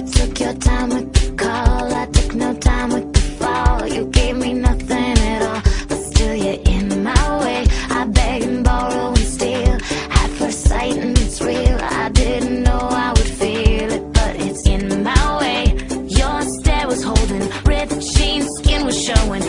Took your time with the call. I took no time with the fall. You gave me nothing at all, but still you're in my way. I beg and borrow and steal at first sight, and it's real. I didn't know I would feel it, but it's in my way. Your stare was holding, ripped jeans, skin was showing.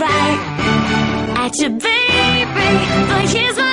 right at your baby, but here's my